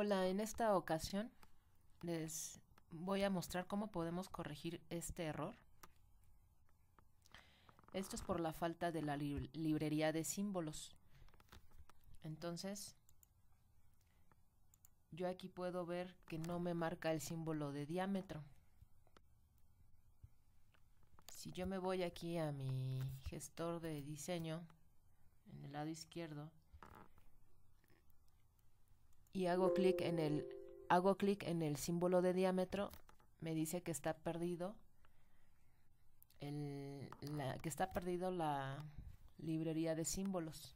Hola, en esta ocasión les voy a mostrar cómo podemos corregir este error. Esto es por la falta de la librería de símbolos. Entonces, yo aquí puedo ver que no me marca el símbolo de diámetro. Si yo me voy aquí a mi gestor de diseño, en el lado izquierdo, y hago clic en el hago clic en el símbolo de diámetro, me dice que está perdido el, que está perdido la librería de símbolos.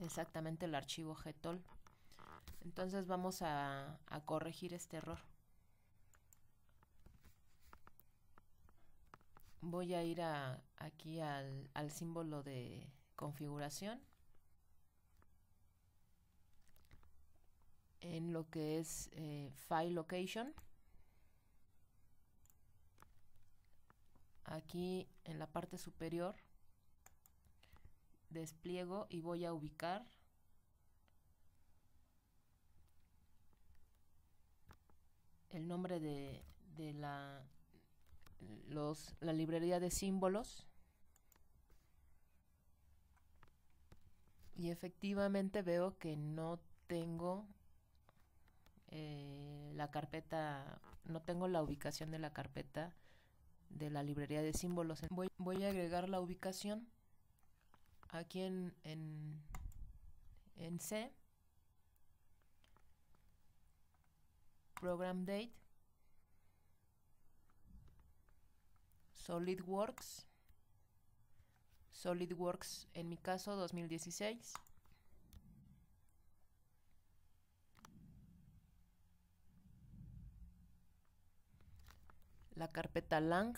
Exactamente el archivo GTOL. Entonces vamos a, a corregir este error. Voy a ir a, aquí al, al símbolo de configuración en lo que es eh, File Location. Aquí en la parte superior despliego y voy a ubicar el nombre de, de la, los, la librería de símbolos y efectivamente veo que no tengo eh, la carpeta, no tengo la ubicación de la carpeta de la librería de símbolos. Voy, voy a agregar la ubicación aquí en, en, en C, Program Date, SolidWorks, SolidWorks en mi caso 2016. La carpeta lang.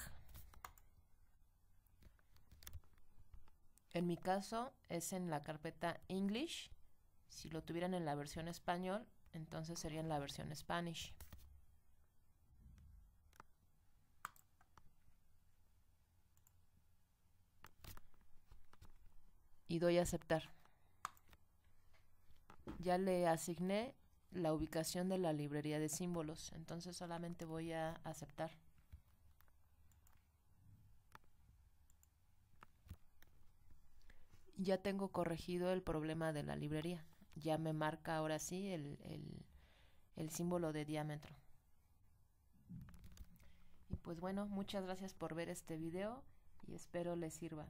En mi caso es en la carpeta English. Si lo tuvieran en la versión español, entonces sería en la versión Spanish. Y doy a aceptar. Ya le asigné la ubicación de la librería de símbolos, entonces solamente voy a aceptar. Ya tengo corregido el problema de la librería. Ya me marca ahora sí el, el, símbolo de diámetro. Y pues bueno, muchas gracias por ver este video y espero les sirva.